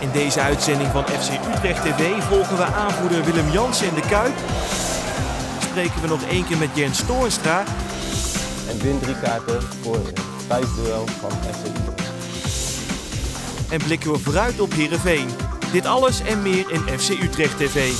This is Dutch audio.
In deze uitzending van FC Utrecht TV volgen we aanvoerder Willem Jansen in de Kuip. Spreken we nog één keer met Jens Toornstra. En win drie kaarten voor het thuisduel van FC Utrecht. En blikken we vooruit op Heerenveen. Dit alles en meer in FC Utrecht TV.